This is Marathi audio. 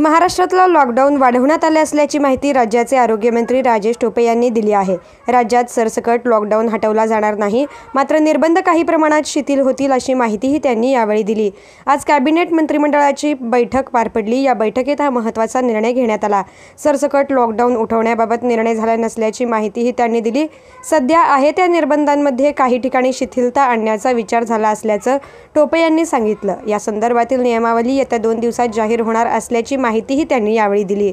महाराष्ट्रातला लॉकडाऊन वाढवण्यात आले असल्याची माहिती राज्याचे आरोग्यमंत्री राजेश टोपे यांनी दिली आहे. राज्यात सरसकट लॉकडाऊन हटवला जाणार नाही मात्र निर्बंध काही प्रमाणात शिथिल होतील अशी माहितीही त्यांनी यावेळी दिली. आज कॅबिनेट मंत्रिमंडळाची बैठक पार पडली. या बैठकीत हा महत्त्वाचा निर्णय घेण्यात आला. सरसकट लॉकडाऊन उठवण्याबाबत निर्णय झाला नसल्याची माहितीही त्यांनी दिली. सध्या आहे त्या निर्बंधांमध्ये काही ठिकाणी शिथिलता आणण्याचा विचार झाला असल्याचं टोपे यांनी सांगितलं. या संदर्भातील नियमावली येत्या दोन दिवसात जाहीर होणार असल्याची माहितीही त्यांनी यावेळी दिली.